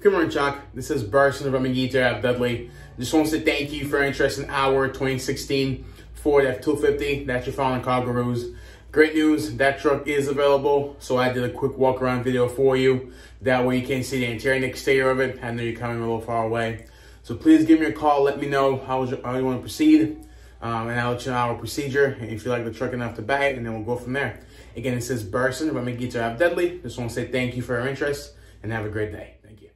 Good morning, Chuck. This is Burson from Geeter at Dudley. Just want to say thank you for your interest in our 2016 Ford F-250 that you found in CarGurus. Great news, that truck is available, so I did a quick walk around video for you. That way you can see the interior and exterior of it. I know you're coming a little far away. So please give me a call, let me know how, how you want to proceed, um, and I'll let you know our procedure, and if you like the truck enough to buy it, and then we'll go from there. Again, this is Burson from Geeter at Dudley. Just want to say thank you for your interest, and have a great day. Thank you.